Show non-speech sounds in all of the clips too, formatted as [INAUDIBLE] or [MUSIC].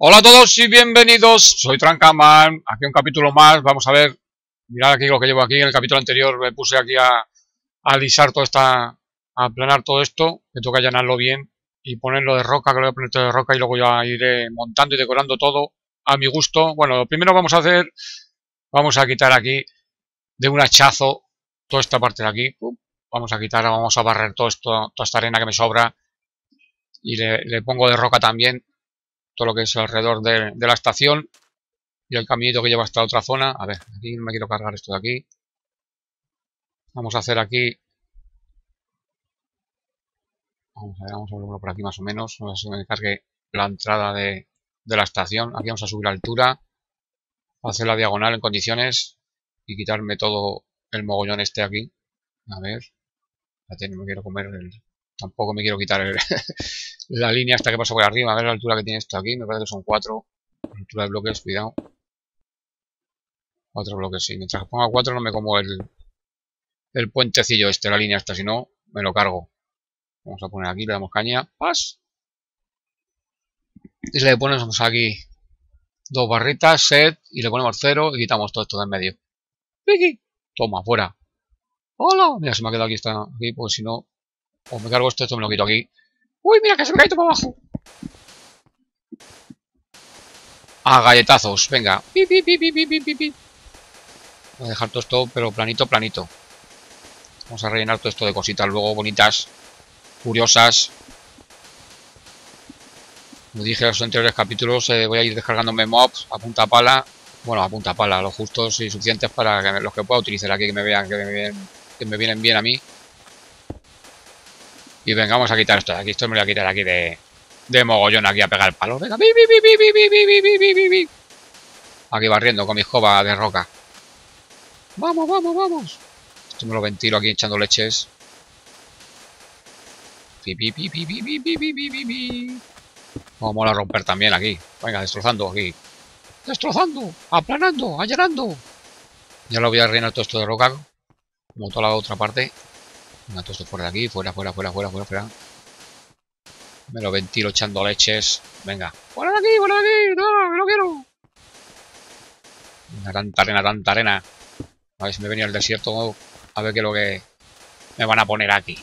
Hola a todos y bienvenidos, soy Trancaman, aquí un capítulo más, vamos a ver, mirad aquí lo que llevo aquí, en el capítulo anterior me puse aquí a, alisar todo esta, a aplanar todo esto, me toca llenarlo bien y ponerlo de roca, que lo voy a poner todo de roca y luego ya iré montando y decorando todo a mi gusto. Bueno, lo primero vamos a hacer, vamos a quitar aquí de un hachazo toda esta parte de aquí, vamos a quitar, vamos a barrer todo esto, toda esta arena que me sobra. Y le pongo de roca también todo lo que es alrededor de, la estación y el caminito que lleva hasta otra zona. A ver, aquí no me quiero cargar esto de aquí. Vamos a hacer aquí... Vamos a ver, vamos a verlo por aquí más o menos. No sé si me cargue la entrada de, la estación. Aquí vamos a subir altura. Hacer la diagonal en condiciones y quitarme todo el mogollón este aquí. A ver. Ya no me quiero comer el... Tampoco me quiero quitar [LAUGHS] la línea hasta que paso por arriba. A ver la altura que tiene esto aquí. Me parece que son cuatro. Altura de bloques, cuidado. Cuatro bloques, sí. Mientras ponga cuatro no me como el, el puentecillo este, la línea esta. Si no, me lo cargo. Vamos a poner aquí, le damos caña. ¡Pas! Y le ponemos aquí dos barritas, set, y le ponemos cero y quitamos todo esto de en medio. ¡Piki! Toma, fuera. ¡Hola! Mira, se me ha quedado aquí, está aquí, porque si no... O me cargo esto, esto me lo quito aquí. ¡Uy, mira que se me cae todo para abajo! Ah, galletazos, venga. Pi, pi, pi, Voy a dejar todo esto, pero planito, planito. Vamos a rellenar todo esto de cositas luego bonitas, curiosas. Como dije en los anteriores capítulos, eh, voy a ir descargándome mobs a punta pala. Bueno, a punta pala, los justos y suficientes para que los que pueda utilizar aquí, que me vean, que me, que me vienen bien a mí. Y venga, vamos a quitar esto de aquí. Esto me lo voy a quitar aquí de, de mogollón aquí a pegar el palo. Venga, Aquí barriendo con mi escoba de roca. Vamos, vamos, vamos. Esto me lo ventilo aquí echando leches. Vamos a romper también aquí. Venga, destrozando aquí. Destrozando, aplanando, allanando. Ya lo voy a rellenar todo esto de roca. Como toda la otra parte. Todo esto fuera de aquí, fuera, fuera, fuera, fuera, fuera, fuera. Me lo ventilo echando leches. Venga. ¡Fuera de aquí, fuera de aquí! ¡No, lo quiero! Venga, tanta arena, tanta arena. A ver si me venía el desierto. A ver qué es lo que me van a poner aquí.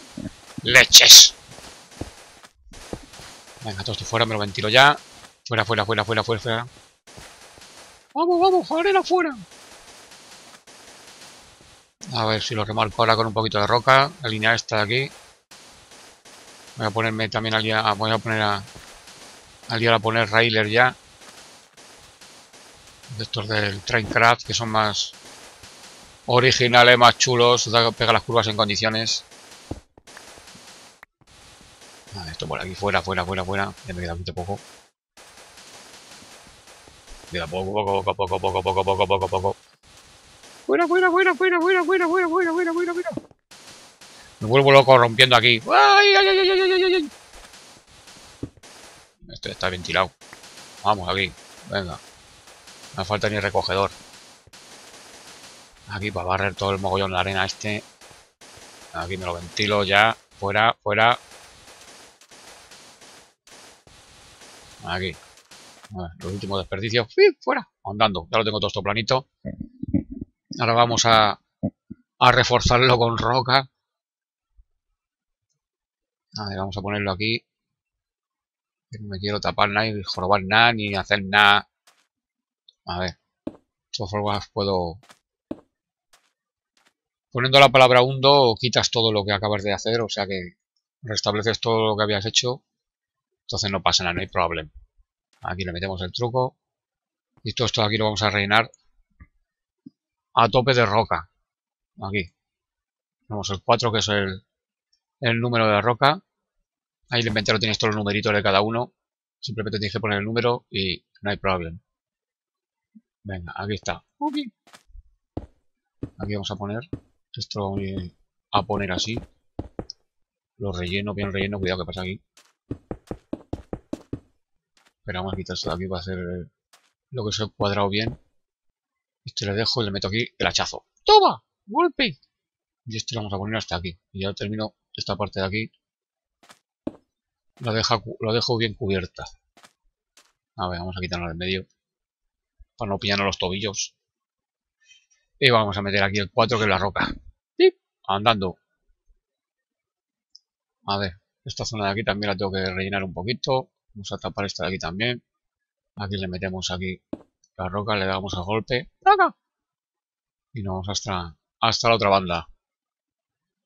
¡Leches! Venga, todo fuera, me lo ventilo ya. Fuera, fuera, fuera, fuera, fuera, fuera. ¡Vamos, vamos! ¡Arena fuera! A ver si lo remarco ahora con un poquito de roca. La línea esta de aquí. Voy a ponerme también al día. Ah, voy a poner a. Al día a poner railer ya. De estos del Traincraft que son más originales, más chulos. Pega las curvas en condiciones. Vale, esto por aquí, fuera, fuera, fuera, fuera. Ya me queda un poco. Queda poco, poco, poco, poco, poco, poco, poco, poco, poco. Fuera, fuera, fuera, fuera, fuera, fuera, fuera, fuera, fuera, fuera, fuera. Me vuelvo loco rompiendo aquí. ¡Ay, ay, ay, ay, ay, ay! Esto está ventilado. Vamos, aquí. Venga. No falta ni recogedor. Aquí para barrer todo el mogollón de la arena este. Aquí me lo ventilo ya. Fuera, fuera. Aquí. los últimos desperdicios. Fuera. Andando. Ya lo tengo todo esto planito. Ahora vamos a, a reforzarlo con roca. vamos a ponerlo aquí. No me quiero tapar nada, ni jorobar nada, ni hacer nada. A ver. Formas puedo... Poniendo la palabra hundo, quitas todo lo que acabas de hacer, o sea que restableces todo lo que habías hecho. Entonces no pasa nada, no hay problema. Aquí le metemos el truco. Y todo esto aquí lo vamos a rellenar a tope de roca. Aquí. Tenemos el 4 que es el, el número de la roca. Ahí el inventario tienes todos los numeritos de cada uno. Simplemente tienes que poner el número y no hay problema. Venga, aquí está. Aquí vamos a poner. Esto lo voy a poner así. Lo relleno, bien relleno. Cuidado que pasa aquí. Esperamos a quitar esto de aquí para hacer lo que se ha cuadrado bien. Este le dejo y le meto aquí el hachazo. ¡Toma! ¡Golpe! Y este lo vamos a poner hasta aquí. Y ya termino esta parte de aquí. Lo, dejo bien cubierta. A ver, vamos a quitarnos del medio. Para no pillarnos los tobillos. Y vamos a meter aquí el 4 que es la roca. Andando. A ver, esta zona de aquí también la tengo que rellenar un poquito. Vamos a tapar esta de aquí también. Aquí le metemos aquí la roca, le damos al golpe. Y nos vamos hasta, hasta la otra banda.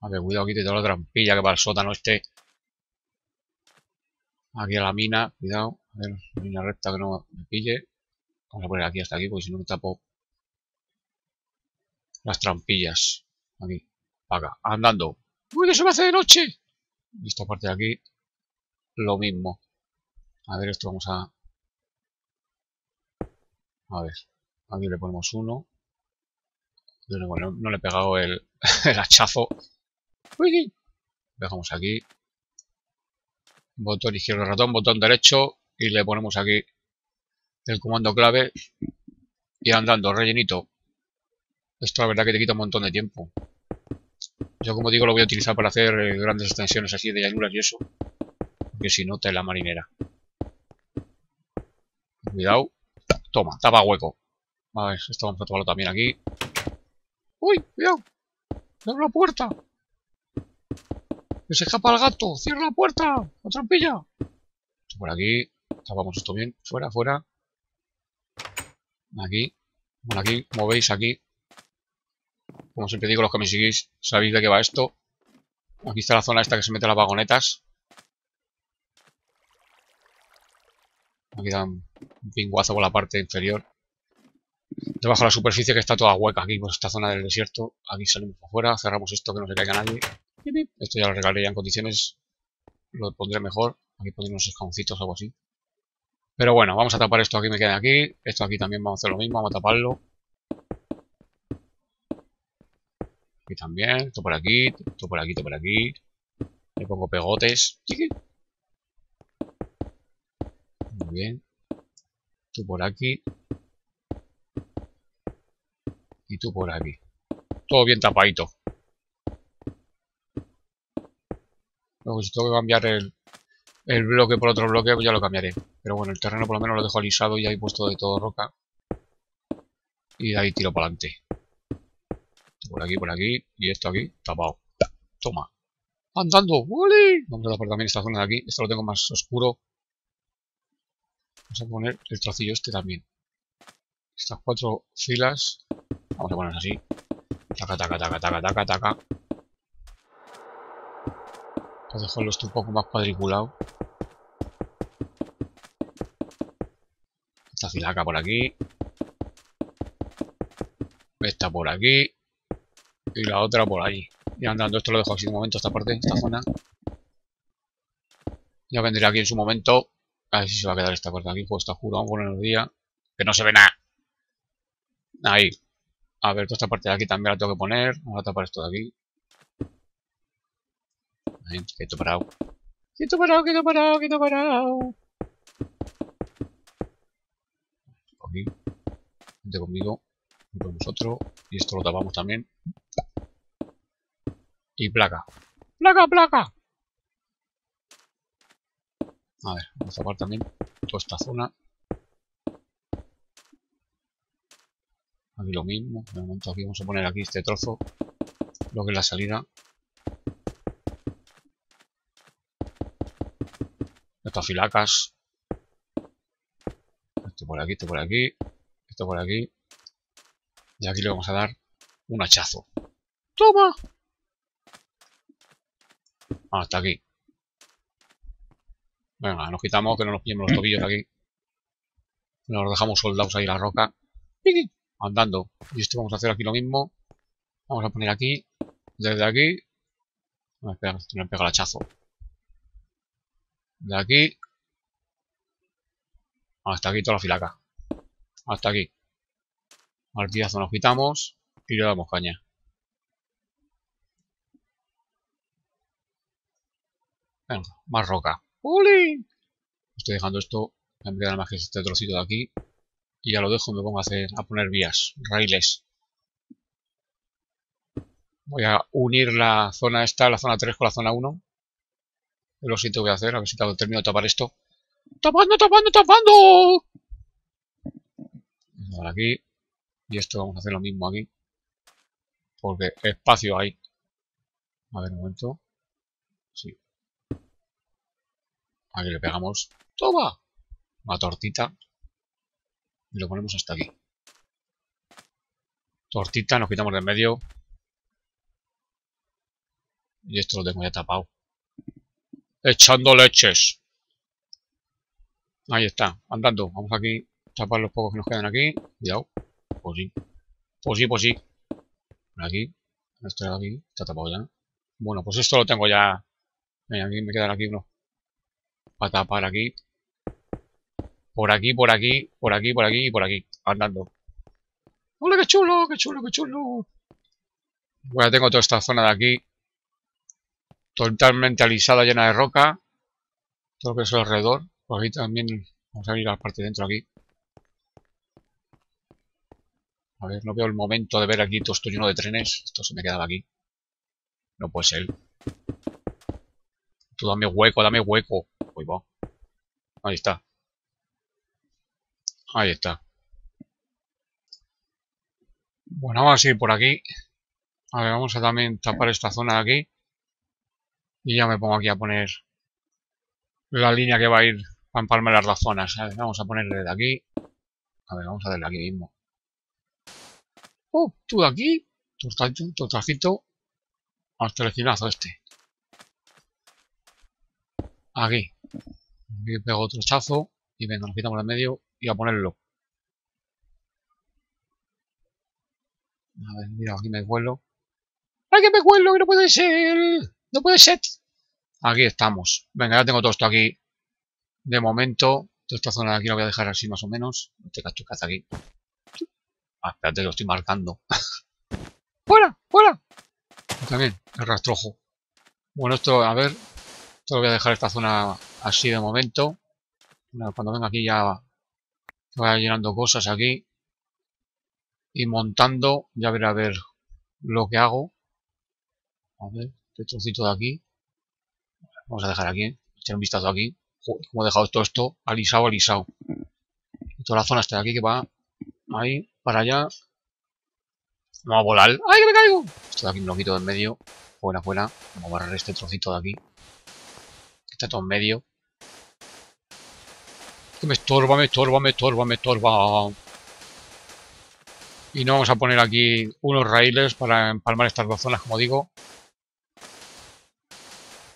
A ver, cuidado aquí te la trampilla que va al sótano este. Aquí a la mina, cuidado. A ver, línea recta que no me pille. Vamos a poner aquí hasta aquí porque si no me tapo las trampillas. Aquí, acá, andando. ¡Uy, que se me hace de noche! Y esta parte de aquí, lo mismo. A ver, esto vamos a... A ver, aquí le ponemos uno. Bueno, no le he pegado el, [LAUGHS] hachazo. Uy, dejamos aquí. Botón izquierdo ratón, botón derecho. Y le ponemos aquí el comando clave. Y andando, rellenito. Esto la verdad que te quita un montón de tiempo. Yo como digo lo voy a utilizar para hacer eh, grandes extensiones así de llanuras y eso. Porque si no, te la marinera. Cuidado. Toma, tapa hueco. A ver, esto vamos a tomarlo también aquí. ¡Uy! ¡Cuidado! ¡Abre la puerta! ¡Que se escapa el gato! ¡Cierra la puerta! ¡La trampilla! Por aquí. Tapamos esto bien. Fuera, fuera. Aquí. Bueno, aquí, como veis, aquí. Como siempre digo, los que me seguís, sabéis de qué va esto. Aquí está la zona esta que se mete las vagonetas. Aquí dan un pinguazo por la parte inferior. Debajo de la superficie que está toda hueca aquí, por esta zona del desierto. Aquí salimos por afuera, cerramos esto que no se caiga nadie. Esto ya lo regalaré en condiciones. Lo pondré mejor. Aquí pondré unos escancitos o algo así. Pero bueno, vamos a tapar esto aquí, me queda aquí. Esto aquí también vamos a hacer lo mismo, vamos a taparlo. Aquí también, esto por aquí, esto por aquí, esto por aquí. Le pongo pegotes. Muy bien. Tú por aquí. Y tú por aquí. Todo bien tapadito. Luego si tengo que cambiar el, el bloque por otro bloque, pues ya lo cambiaré. Pero bueno, el terreno por lo menos lo dejo alisado y ahí puesto de todo roca. Y de ahí tiro para adelante. Por aquí, por aquí. Y esto aquí, tapado. Toma. Andando. ¡Wally! Vamos a tapar también esta zona de aquí. Esto lo tengo más oscuro. Vamos a poner el trocillo este también. Estas cuatro filas. Vamos a ponerlas así. Taca, taca, taca, taca, taca, taca. Para dejarlo esto un poco más cuadriculado. Esta filaca por aquí. Esta por aquí. Y la otra por ahí. Y andando, esto lo dejo así de momento, esta parte, esta zona. Ya vendré aquí en su momento. A ver si se va a quedar esta parte aquí, pues está oscuro, vamos a ponerlo día. Que no se ve nada. Ahí. A ver, toda esta parte de aquí también la tengo que poner. Vamos a tapar esto de aquí. Ahí, quieto parado. Quieto parado, quieto parado, quieto parado. Aquí. Vente conmigo. Y con nosotros. Y esto lo tapamos también. Y placa. ¡Placa, placa! A ver, vamos a tapar también toda esta zona. Aquí lo mismo. De momento aquí vamos a poner aquí este trozo. Lo que es la salida. Estas filacas. Esto por aquí, esto por aquí. Esto por aquí. Y aquí le vamos a dar un hachazo. ¡Toma! Hasta aquí. Venga, nos quitamos que no nos pillemos los tobillos aquí. Nos dejamos soldados ahí la roca. Andando. Y esto vamos a hacer aquí lo mismo. Vamos a poner aquí. Desde aquí. No me pega, no pega el hachazo. De aquí. Hasta aquí toda la filaca. Hasta aquí. Martillazo nos quitamos. Y le damos caña. Venga, más roca. Estoy dejando esto. Me queda más que este trocito de aquí. Y ya lo dejo me pongo a hacer, a poner vías, raíles. Voy a unir la zona esta, la zona 3 con la zona 1. Es lo siguiente que voy a hacer, a ver si termino de tapar esto. ¡Tapando, tapando, tapando! Aquí. Y esto vamos a hacer lo mismo aquí. Porque espacio hay. A ver, un momento. Sí. Aquí le pegamos. ¡Toma! Una tortita. Y lo ponemos hasta aquí. Tortita, nos quitamos de en medio. Y esto lo tengo ya tapado. Echando leches. Ahí está, andando. Vamos aquí tapar los pocos que nos quedan aquí. Cuidado. Pues sí. Pues sí, pues sí. aquí. Esto de aquí. Está tapado ya. Bueno, pues esto lo tengo ya. Aquí me quedan aquí unos. Para tapar aquí. Por aquí, por aquí, por aquí, por aquí y por aquí. Andando. ¡Hola, qué chulo, qué chulo, qué chulo! Bueno, tengo toda esta zona de aquí. Totalmente alisada, llena de roca. Todo lo que es alrededor. Por aquí también vamos a ir a la parte de dentro aquí. A ver, no veo el momento de ver aquí todo esto lleno de trenes. Esto se me quedaba aquí. No puede ser. Dame hueco, dame hueco. Uy, va. Ahí está. Ahí está. Bueno, vamos a ir por aquí. A ver, vamos a también tapar esta zona de aquí. Y ya me pongo aquí a poner la línea que va a ir a empalmar las zonas. vamos a ponerle de aquí. A ver, vamos a darle aquí mismo. Oh, tú de aquí. Tu. Hasta el esquinazo este. Aquí. Aquí pego otro chazo. Y venga, nos quitamos el medio y a ponerlo. A ver, mira, aquí me vuelo. ¡Ay, que me vuelo! ¡Que no puede ser! ¡No puede ser! Aquí estamos. Venga, ya tengo todo esto aquí. De momento, toda esta zona de aquí la voy a dejar así más o menos. Este cachucaza aquí. Ah, espérate, lo estoy marcando. [LAUGHS] ¡Fuera! ¡Fuera! También, el rastrojo. Bueno, esto, a ver. Esto lo voy a dejar esta zona así de momento. Cuando venga aquí ya vaya llenando cosas aquí y montando, ya veré a ver lo que hago. A ver, este trocito de aquí. Vamos a dejar aquí, echar un vistazo aquí. como he dejado todo esto alisado, alisado. Y toda la zona está aquí que va ahí, para allá. Vamos a volar. ¡Ay, que me caigo! Esto de aquí me lo quito de en medio. Fuera, fuera. Vamos a barrer este trocito de aquí. Está todo en medio. Que me estorba, me estorba, me estorba, me estorba. Y no vamos a poner aquí unos raíles para empalmar estas dos zonas, como digo.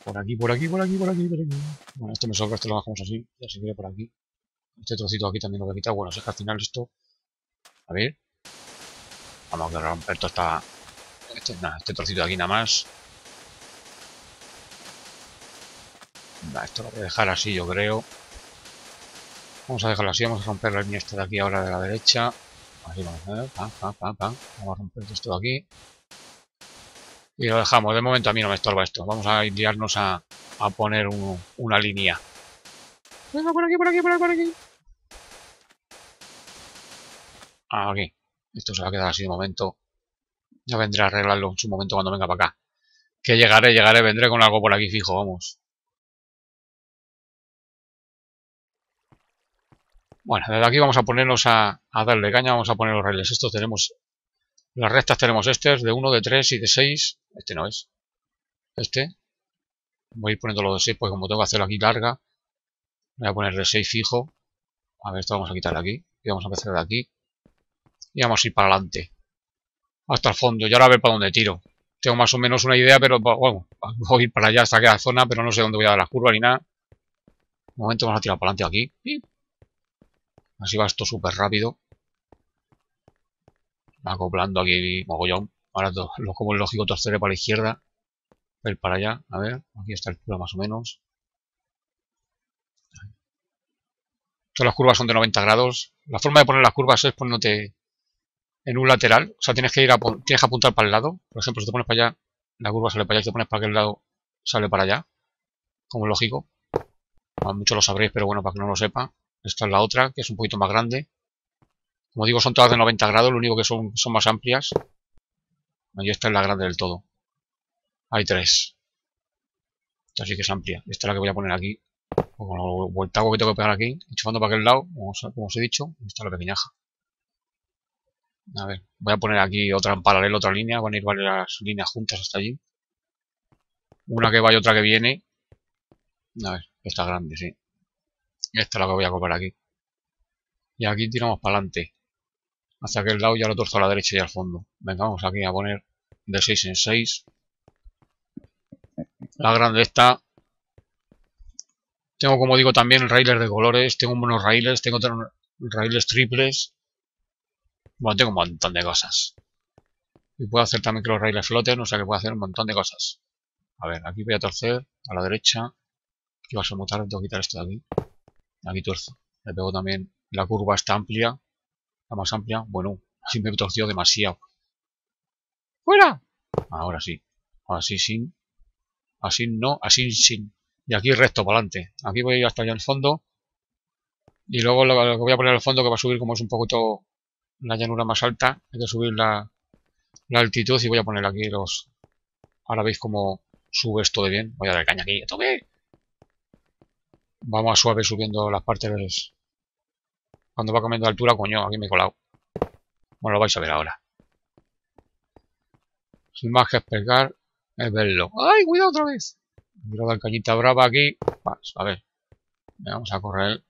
Por aquí, por aquí, por aquí, por aquí, por aquí. Bueno, esto me sobra, esto lo bajamos así. Ya se quiere por aquí. Este trocito aquí también lo voy a quitar. Bueno, es que al final esto... A ver. Vamos a romper toda esta... Este, este trocito de aquí nada más. Esto lo voy a dejar así, yo creo. Vamos a dejarlo así, vamos a romper la línea esta de aquí ahora de la derecha. Así vamos a ver, Vamos a romper esto de aquí. Y lo dejamos. De momento a mí no me estorba esto. Vamos a enviarnos a, a poner una línea. Venga, por aquí, por aquí, por aquí, por aquí. Aquí. Esto se va a quedar así de momento. Ya vendré a arreglarlo en su momento cuando venga para acá. Que llegaré, llegaré, vendré con algo por aquí fijo, vamos. Bueno, desde aquí vamos a ponernos a, darle caña, vamos a poner los raíles. Estos tenemos, las rectas tenemos este, de 1, de 3 y de 6. Este no es. Este. Voy a ir poniendo los de 6, porque como tengo que hacerlo aquí larga, voy a poner de 6 fijo. A ver, esto vamos a quitar aquí. Y vamos a empezar de aquí. Y vamos a ir para adelante. Hasta el fondo. Y ahora a ver para dónde tiro. Tengo más o menos una idea, pero bueno, voy a ir para allá hasta aquella zona, pero no sé dónde voy a dar la curva ni nada. De momento vamos a tirar para adelante aquí. Así va esto súper rápido. Acoplando aquí mogollón. Ahora lo como es lógico torceré para la izquierda. Ver para allá. A ver, aquí está el curva más o menos. Todas las curvas son de 90 grados. La forma de poner las curvas es poniéndote en un lateral. O sea, tienes que ir a, tienes que apuntar para el lado. Por ejemplo, si te pones para allá, la curva sale para allá. Si te pones para aquel lado, sale para allá. Como es lógico. muchos lo sabréis, pero bueno, para que no lo sepa. Esta es la otra, que es un poquito más grande. Como digo, son todas de 90 grados, lo único que son, son más amplias. Y esta es la grande del todo. Hay tres. Esta sí que es amplia. Esta es la que voy a poner aquí. Con el vueltaco que tengo que pegar aquí, enchufando para aquel lado, como os, he dicho, está la pequeñaja. A ver, voy a poner aquí otra en paralelo, otra línea, van a ir varias líneas juntas hasta allí. Una que va y otra que viene. A ver, esta grande, sí. Esta es la que voy a copiar aquí. Y aquí tiramos para adelante. Hacia aquel lado ya lo torzo a la derecha y al fondo. Venga, vamos aquí a poner de 6 en 6. La grande esta. Tengo, como digo, también raíles de colores. Tengo unos raíles. Tengo raíles triples. Bueno, tengo un montón de cosas. Y puedo hacer también que los raíles floten. O sea que puedo hacer un montón de cosas. A ver, aquí voy a torcer a la derecha. Aquí va a tarde. Tengo que quitar esto de aquí. Aquí tuerzo. Le pego también la curva está amplia. La más amplia. Bueno, [LAUGHS] así me he torcido demasiado. ¡Fuera! Ahora sí. Así sin. Así no, así sin. Y aquí recto para adelante. Aquí voy hasta allá el fondo. Y luego lo, que voy a poner al fondo que va a subir como es un poquito la llanura más alta. Hay que subir la, la altitud y voy a poner aquí los... Ahora veis cómo sube esto de bien. Voy a dar caña aquí. ¡Toque! Vamos a suave subiendo las partes cuando va cambiando de altura, coño, aquí me he colado. Bueno, lo vais a ver ahora. Sin más que explicar, es verlo. ¡Ay, cuidado otra vez! Quiero dar cañita brava aquí. a ver. Vamos a correr.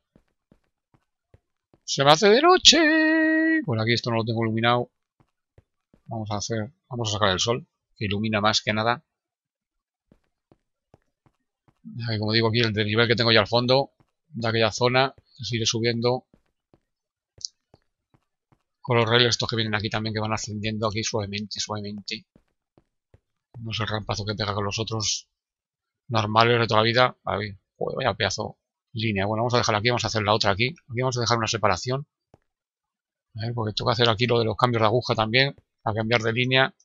Se me hace de noche. Por aquí esto no lo tengo iluminado. Vamos a hacer... Vamos a sacar el sol. Que ilumina más que nada. Como digo aquí, el nivel que tengo ya al fondo. De aquella zona. Sigue subiendo con los rails estos que vienen aquí también que van ascendiendo aquí suavemente, suavemente. No es el rampazo que pega con los otros normales de toda la vida. A ver, vaya pedazo línea. Bueno, vamos a dejar aquí, vamos a hacer la otra aquí. Aquí vamos a dejar una separación. A ver, porque toca hacer aquí lo de los cambios de aguja también, para cambiar de línea.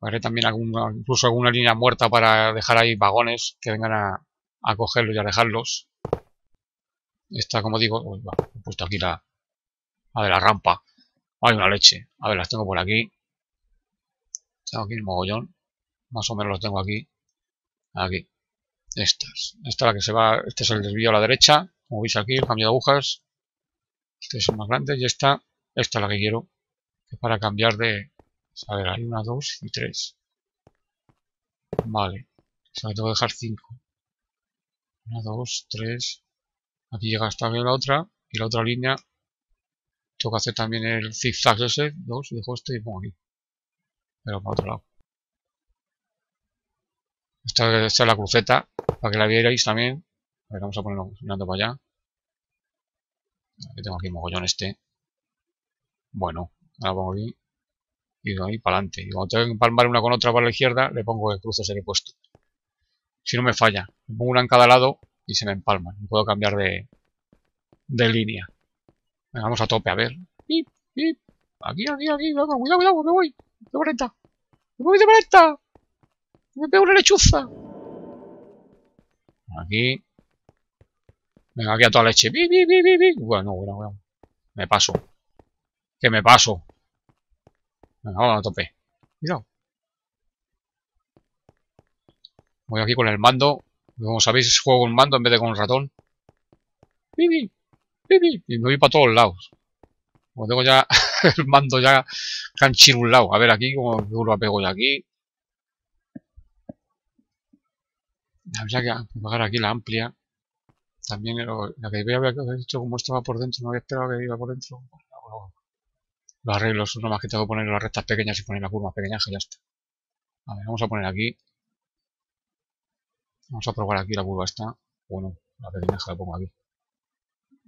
Haré también alguna, incluso alguna línea muerta para dejar ahí vagones que vengan a, cogerlos y a dejarlos. Esta, como digo, he puesto aquí la, a ver, la rampa. Hay una leche. A ver, las tengo por aquí. Tengo aquí el mogollón. Más o menos los tengo aquí. Aquí. Estas. Esta es la que se va. Este es el desvío a la derecha. Como veis aquí, el cambio de agujas. Este es el más grande. Y esta. Esta es la que quiero. para cambiar de. A ver, hay una, dos y tres. Vale. O sea, tengo que dejar cinco. Una, dos, tres. Aquí llega hasta la otra. Y la otra línea tengo que hacer también el zigzag ese, dos, dejo este y pongo aquí. Pero para otro lado. Esta, es la cruceta, para que la vierais también. A ver, vamos a ponerlo mirando para allá. Aquí tengo aquí mogollón este. Bueno, ahora pongo aquí. Y ahí para adelante. Y cuando tengo que empalmar una con otra para la izquierda, le pongo el que he puesto. Si no me falla. Le pongo una en cada lado y se me empalma. Y puedo cambiar de, de línea vamos a tope, a ver. Pip, pip. Aquí, aquí, aquí. Cuidado, cuidado, me voy. De 40. Me voy de 40. Me pego una lechuza. Aquí. Venga, aquí a toda leche. Pi, pi, pi, pi, Bueno, bueno, bueno. Me paso. Que me paso. Venga, vamos a tope. Cuidado. Voy aquí con el mando. Como sabéis, juego con mando en vez de con el ratón. ¡Pi, y me voy para todos lados. Como tengo ya [LAUGHS] el mando ya canchir un lado. A ver aquí, como lo apego ya aquí. Habría que pagar aquí la amplia. También la que había dicho como esto va por dentro, no había esperado que iba por dentro. Los arreglos, no más que tengo que poner las rectas pequeñas y poner las curvas pequeñas y ya está. A ver, vamos a poner aquí. Vamos a probar aquí la curva esta. Bueno, la pequeña la pongo aquí.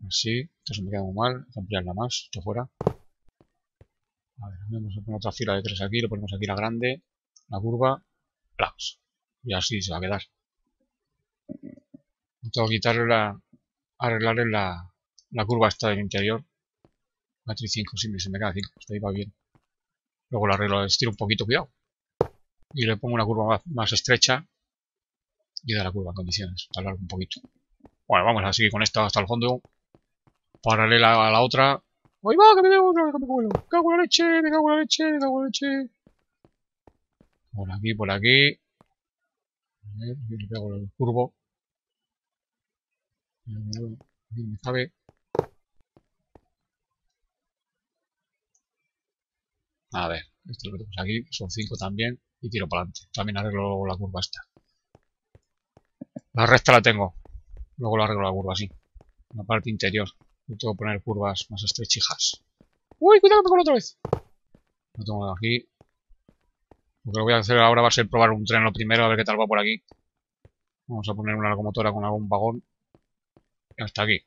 Así, esto se me queda muy mal, ampliarla más, esto fuera. Vamos a poner otra fila de tres aquí, lo ponemos aquí la grande, la curva. Y así se va a quedar. Tengo que quitarle la, arreglarle la, la curva esta del interior. Matriz 5, sí, se me queda 5, esto ahí va bien. Luego la arreglo, estiro un poquito, cuidado. Y le pongo una curva más, estrecha. Y da la curva en condiciones, alargo un poquito. Bueno, vamos a seguir con esta hasta el fondo paralela a la otra. ¡Ahí va! ¡Que me cago, que me cago! ¡Me cago en la leche! ¡Me cago en la leche! ¡Me cago en la leche! Por aquí, por aquí. A ver, le pego el curvo. Me cabe. A ver, esto lo que tenemos aquí, son 5 también, y tiro para adelante. También arreglo la curva esta. La recta la tengo, luego lo arreglo la curva así. La parte interior. Yo tengo que poner curvas más estrechijas. ¡Uy, cuidado me otra vez! Lo tengo aquí. Lo que voy a hacer ahora va a ser probar un tren lo primero, a ver qué tal va por aquí. Vamos a poner una locomotora con algún vagón. Y hasta aquí.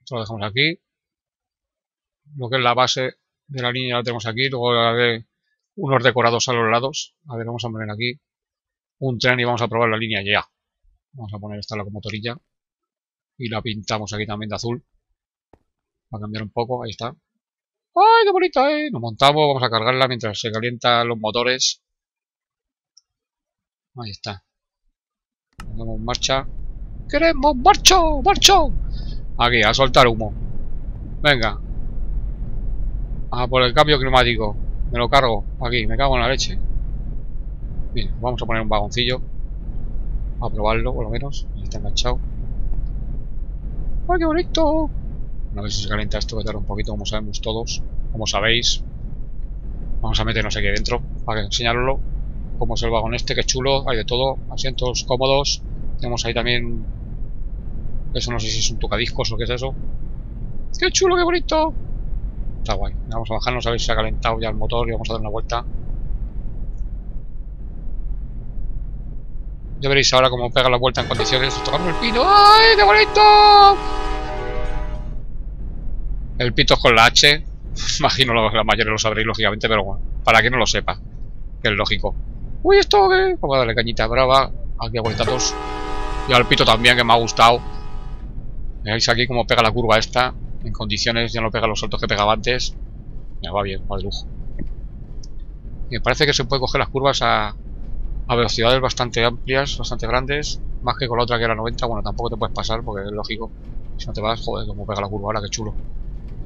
Esto lo dejamos aquí. Lo que es la base de la línea la tenemos aquí. Luego de unos decorados a los lados. A ver, vamos a poner aquí un tren y vamos a probar la línea ya. Vamos a poner esta locomotorilla. Y la pintamos aquí también de azul. Va a cambiar un poco. Ahí está. ¡Ay, qué bonita, eh! Nos montamos, vamos a cargarla mientras se calientan los motores. Ahí está. Damos marcha. ¡Queremos marcho! ¡Marcho! Aquí, a soltar humo. Venga. A por el cambio climático. Me lo cargo. Aquí, me cago en la leche. Bien, vamos a poner un vagoncillo. A probarlo, por lo menos. Está enganchado. ¡Ay, qué bonito! A ver si se calienta esto, que tarda un poquito, como sabemos todos. Como sabéis. Vamos a meternos aquí dentro para enseñarlo. Cómo es el vagón este, que chulo. Hay de todo. Asientos cómodos. Tenemos ahí también... Eso no sé si es un tocadiscos o qué es eso. ¡Qué chulo, qué bonito! Vamos a bajarnos a ver si se ha calentado ya el motor y vamos a dar una vuelta. Ya veréis ahora cómo pega la vuelta en condiciones. Tocamos el pino. ¡Ay, qué bonito! El pito es con la H. [LAUGHS] Imagino la mayoría lo sabréis, lógicamente, pero bueno, para quien no lo sepa, que es lógico. Uy, esto que. Vamos a darle cañita brava. Aquí a vueltatos. Y al pito también, que me ha gustado. Veis aquí cómo pega la curva esta. En condiciones ya no pega los saltos que pegaba antes. Ya va bien, va de lujo. Me parece que se puede coger las curvas a, a velocidades bastante amplias, bastante grandes. Más que con la otra que era 90. Bueno, tampoco te puedes pasar porque es lógico. Si no te vas, joder, cómo pega la curva ahora, qué chulo.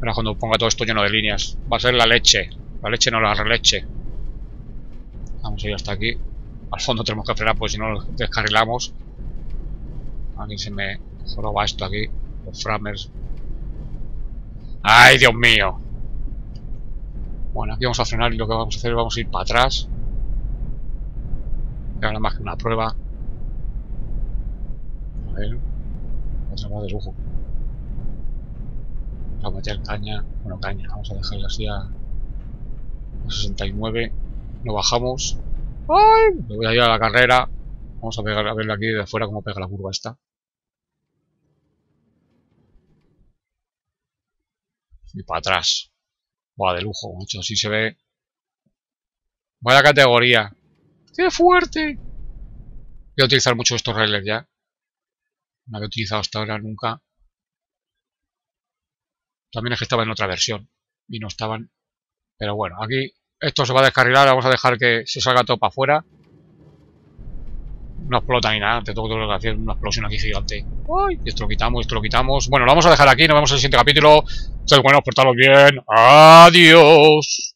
Verás cuando ponga todo esto lleno de líneas. Va a ser la leche. La leche no la releche. Vamos a ir hasta aquí. Al fondo tenemos que frenar, pues si no descarrilamos. Aquí se me joroba esto aquí. Los framers. ¡Ay, Dios mío! Bueno, aquí vamos a frenar y lo que vamos a hacer es vamos a ir para atrás. Nada más que una prueba. A ver. Otra más de lujo. Vamos a meter caña. Bueno, caña. Vamos a dejarla así a, 69. No bajamos. ¡Ay! Me voy a ir a la carrera. Vamos a, pegar, a verle aquí de afuera cómo pega la curva esta. Y para atrás. Va de lujo, mucho. Así se ve. Vaya categoría. ¡Qué fuerte! Voy a utilizar mucho estos railers ya. No había utilizado hasta ahora nunca. También es que estaba en otra versión y no estaban. Pero bueno, aquí esto se va a descarrilar, vamos a dejar que se salga todo para afuera. No explota ni nada, te tengo que hacer una explosión aquí gigante. Uy, esto lo quitamos, esto lo quitamos. Bueno, lo vamos a dejar aquí, nos vemos en el siguiente capítulo. Entonces, bueno, portaros bien. Adiós.